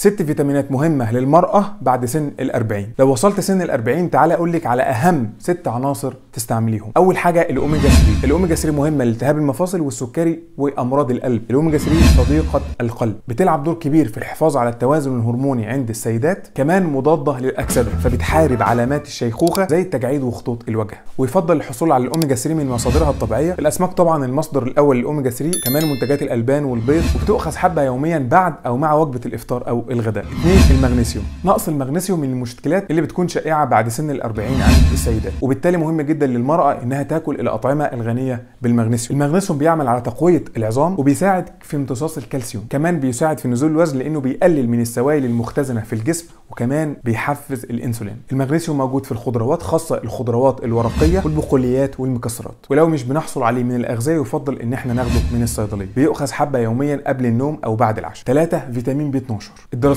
ست فيتامينات مهمة للمرأة بعد سن الأربعين لو وصلت سن الأربعين تعالى أقول لك على أهم ست عناصر تستعمليهم. أول حاجة الأوميجا 3 الأوميجا 3 مهمة لالتهاب المفاصل والسكري وأمراض القلب. الأوميجا 3 صديقة القلب. بتلعب دور كبير في الحفاظ على التوازن الهرموني عند السيدات كمان مضادة للأكسدة فبتحارب علامات الشيخوخة زي التجاعيد وخطوط الوجه. ويفضل الحصول على الأوميجا 3 من مصادرها الطبيعية. الأسماك طبعا المصدر الأول للأوميجا 3 كمان منتجات الألبان والبيض وبتؤخذ حبة يوميا بعد أو مع وجبة الإفطار أو الغداء. اثنين المغنيسيوم. نقص المغنيسيوم من المشكلات اللي بتكون شائعة بعد سن الأربعين عند السيدات وبالتالي مهم جدا للمرأة إنها تاكل الأطعمة الغنية بالمغنيسيوم. المغنيسيوم بيعمل على تقوية العظام وبيساعد في امتصاص الكالسيوم كمان بيساعد في نزول الوزن لأنه بيقلل من السوائل المختزنة في الجسم وكمان بيحفز الإنسولين. المغنيسيوم موجود في الخضروات خاصة الخضروات الورقية والبقوليات والمكسرات. ولو مش بنحصل عليه من الأغذية يفضل إن إحنا ناخده من الصيدلية. بيؤخذ حبة يوميا قبل النوم أو بعد العشاء. ثلاثة فيتامين بي 12 и до